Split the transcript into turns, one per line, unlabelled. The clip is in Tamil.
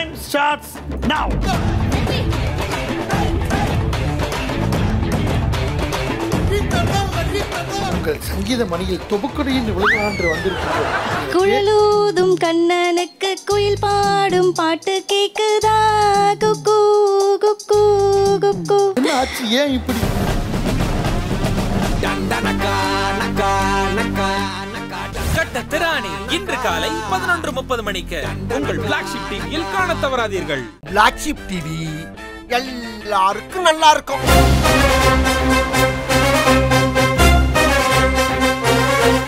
டைம் ஸ்டார்ட்ஸ் நவ்
உங்கள் சங்கீத மணியில் தொபுக்கடையில் விளையாண்டு வந்திருக்கிறது.
குழலூதும் கண்ணனுக்கு குயில் பாடும் பாட்டு கேக்குதா? குக்கு குக்கு குக்கு.
என்ன ஆச்சு ஏன் இப்படி?
கட்ட திராணி இன்று காலை பதினொன்று முப்பது மணிக்கு உங்கள் பிளாக்ஷிப் டிவியில் காண தவறாதீர்கள்.
பிளாக்ஷிப் டிவி எல்லாருக்கும் நல்லா இருக்கும்.